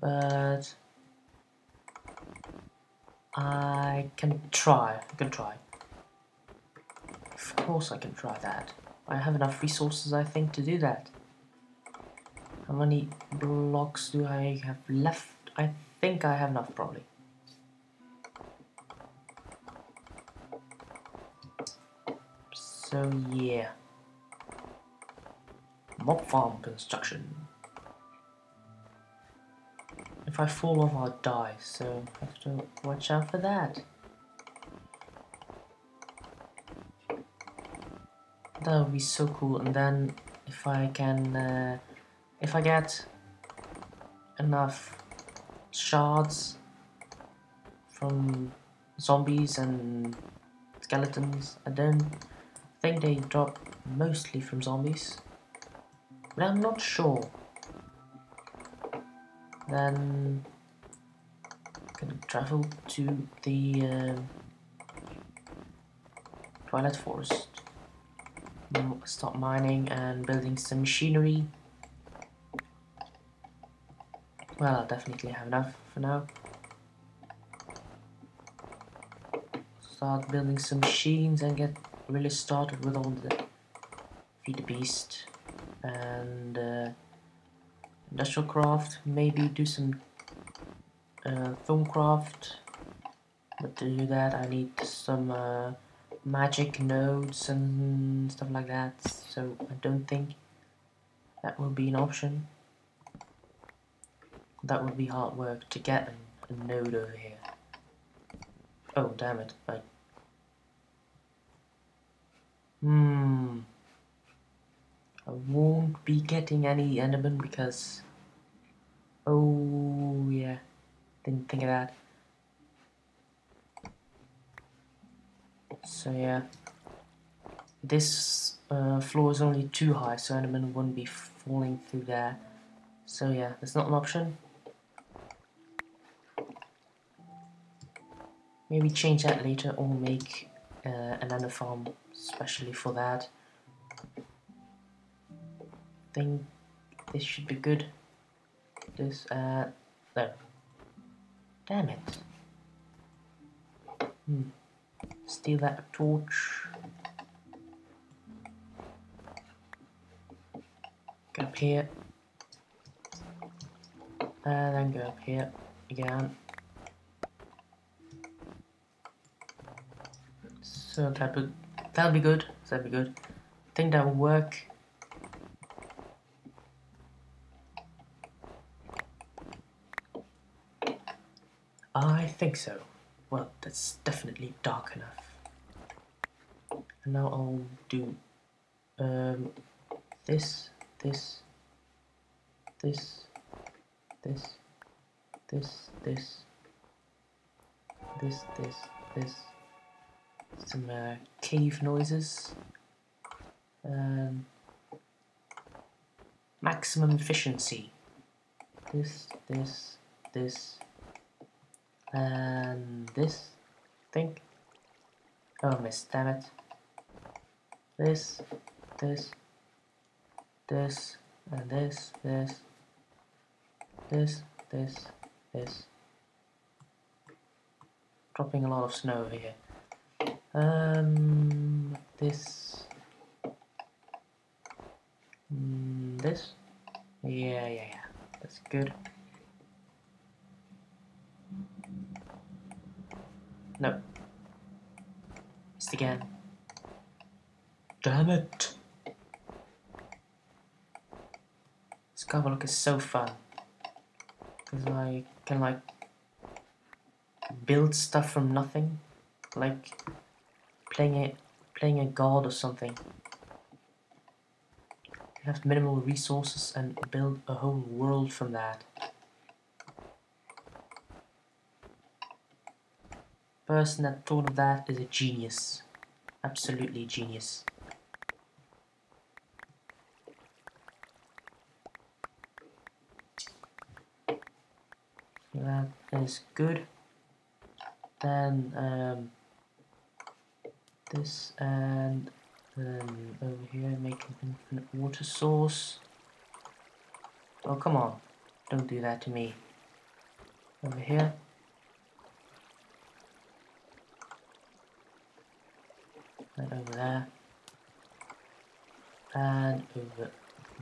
but I can try. I can try. Of course I can try that. I have enough resources, I think, to do that. How many blocks do I have left? I think I have enough, probably. So, yeah. Mob farm construction. If I fall off, I'll die, so I have to watch out for that. That would be so cool, and then if I can, uh, if I get enough shards from zombies and skeletons, I don't think they drop mostly from zombies, but I'm not sure then can travel to the uh, Twilight Forest. Start mining and building some machinery. Well, I'll definitely have enough for now. Start building some machines and get really started with all the feed the beast and uh, industrial craft, maybe do some uh, Thaumcraft. But to do that I need some uh, magic nodes and stuff like that, so I don't think that will be an option. That would be hard work to get a, a node over here. Oh damn it, I... Hmm... I won't be getting any Enderman because... Oh, yeah. Didn't think of that. So, yeah. This uh, floor is only too high, so Enderman wouldn't be falling through there. So, yeah, that's not an option. Maybe change that later or make uh, an ender farm specially for that think this should be good. This, uh, no. Damn it. Hmm. Steal that torch. Go up here. And then go up here again. So that would that'll be good. That'll be good. I think that will work. I think so. Well, that's definitely dark enough. And now I'll do um, this, this, this, this, this, this, this, this, this, some uh, cave noises, um, maximum efficiency, this, this, this, and this thing. Oh, miss, damn it. This, this, this, and this, this, this, this, this. Dropping a lot of snow over here. Um, this, mm, this, yeah, yeah, yeah, that's good. No. Missed again. Damn it! Skyblock is so fun. Because I can like build stuff from nothing. Like playing it playing a god or something. You have minimal resources and build a whole world from that. Person that thought of that is a genius. Absolutely genius. That is good. Then um, this and then over here make an infinite water source. Oh come on, don't do that to me. Over here. Over there. And over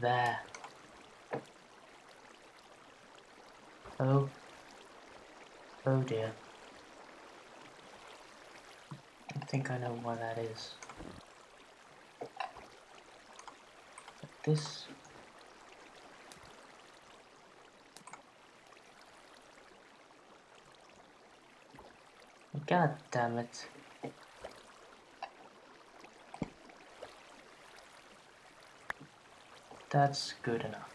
there. Oh. Oh dear. I think I know why that is. this God damn it. That's good enough.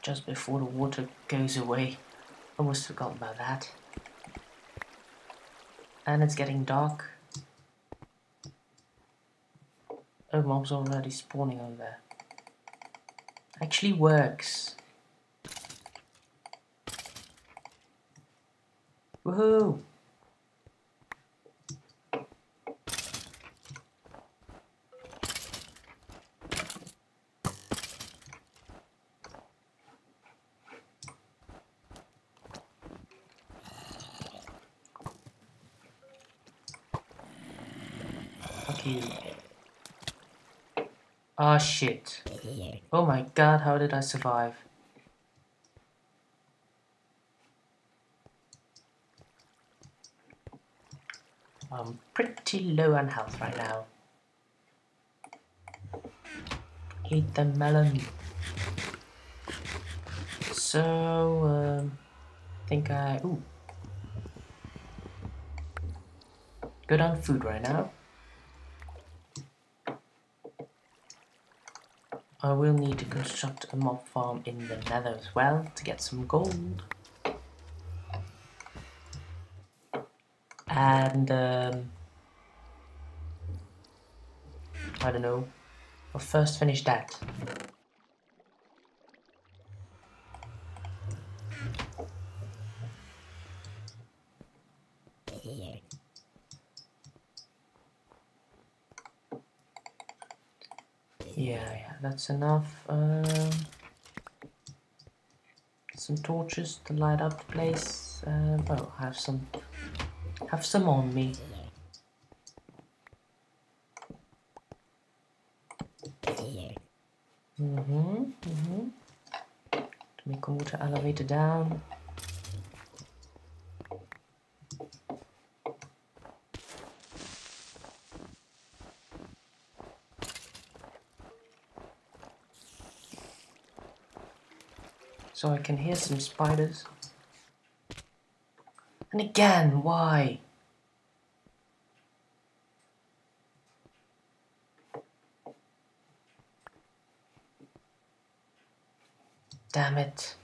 Just before the water goes away. Almost forgot about that. And it's getting dark. Oh, mobs already spawning over there. Actually works. Woohoo! Okay. Ah, shit. Oh my god, how did I survive? I'm pretty low on health right now. Eat the melon. So, um, I think I... Ooh. Good on food right now. I will need to construct a mob farm in the nether as well to get some gold. and um, I don't know. I'll first finish that. Yeah, yeah, that's enough. Um, some torches to light up the place. Um, oh, I have some have some on me. Mm-hmm, mm-hmm. To make a water elevator down. So I can hear some spiders. And again, why? Damn it.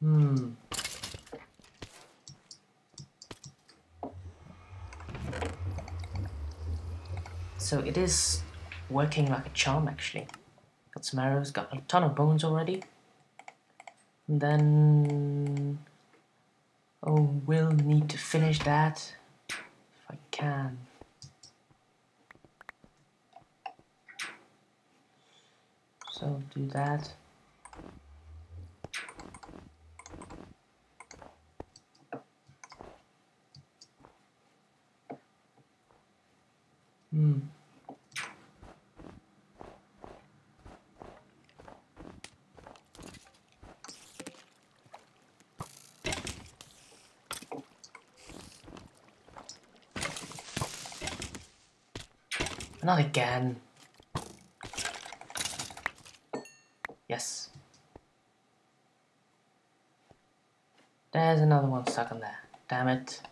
Hmm. So it is working like a charm actually. Got some arrows, got a ton of bones already. And then... Oh, we'll need to finish that if I can. So do that. Hmm. Not again. Yes. There's another one stuck in there. Damn it.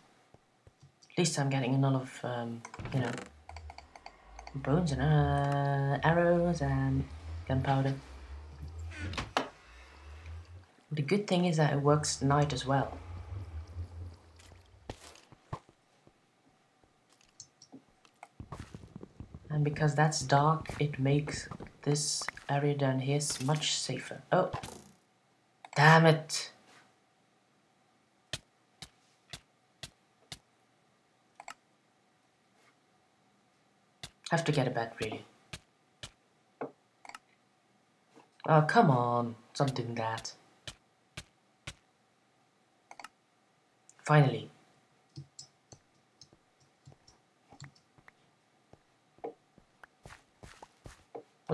At least I'm getting a lot of, um, you know, bones and uh, arrows and gunpowder. The good thing is that it works night as well. And because that's dark, it makes this area down here much safer. Oh, damn it. Have to get a bed, really. Oh, come on. Doing that. Finally.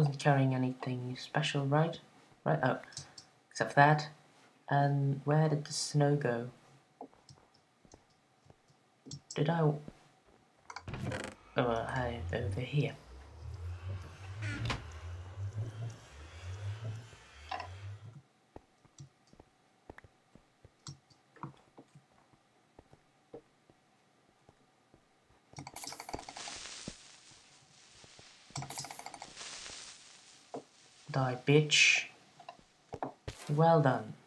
Wasn't carrying anything special, right? Right, oh. Except that. And where did the snow go? Did I... Oh, hi, over here. Die, bitch. Well done.